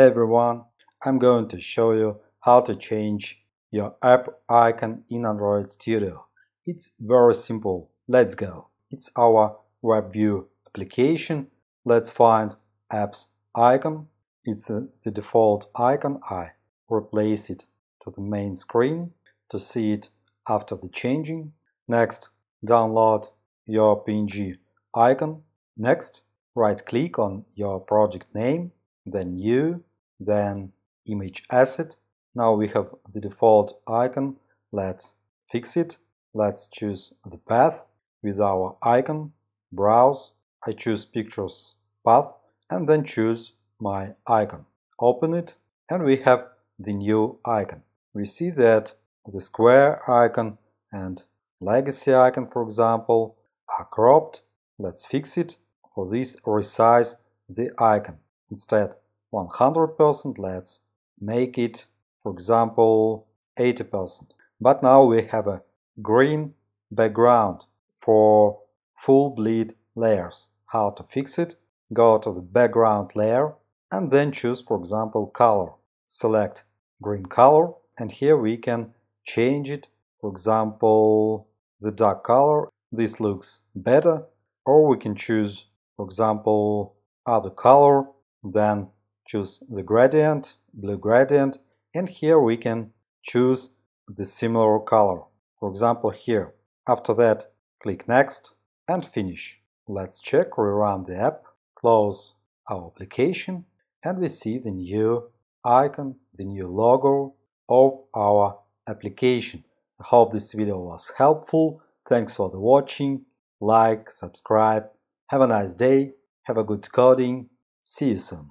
Hey everyone, I'm going to show you how to change your app icon in Android Studio. It's very simple. Let's go. It's our WebView application. Let's find apps icon. It's uh, the default icon. I replace it to the main screen to see it after the changing. Next, download your PNG icon. Next, right click on your project name then new, then image asset. Now we have the default icon. Let's fix it. Let's choose the path with our icon, browse. I choose pictures path and then choose my icon. Open it and we have the new icon. We see that the square icon and legacy icon, for example, are cropped. Let's fix it. For this, resize the icon. Instead 100%, let's make it, for example, 80%. But now we have a green background for full bleed layers. How to fix it? Go to the background layer and then choose, for example, color. Select green color and here we can change it. For example, the dark color. This looks better. Or we can choose, for example, other color. Then choose the gradient, blue gradient, and here we can choose the similar color. For example, here. After that, click Next and Finish. Let's check, rerun the app, close our application, and we see the new icon, the new logo of our application. I hope this video was helpful. Thanks for the watching. Like, subscribe. Have a nice day. Have a good coding. See you soon.